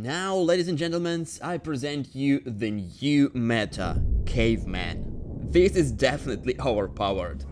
Now, ladies and gentlemen, I present you the new meta, Caveman. This is definitely overpowered.